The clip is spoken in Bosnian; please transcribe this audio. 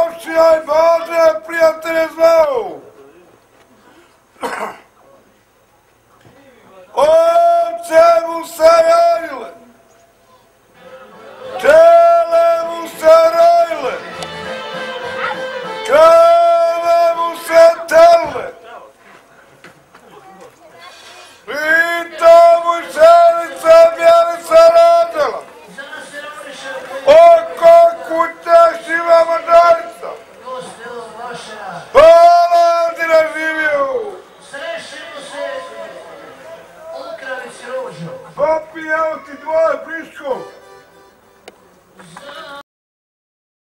oči, aj Bože, prijatelje zvao. O, čemu se rojile? Čele mu se rojile? Krave mu se tele? Pita mu ženica, bjeli se rodila? Oko kuće živamo Papi, evo ti dvoje, Briško!